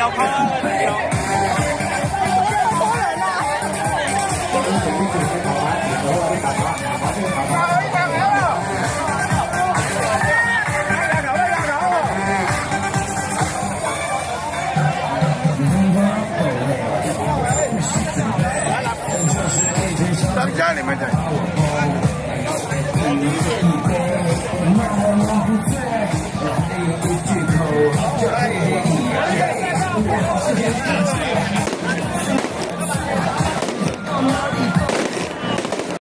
好好好好好好好好好好好やったら。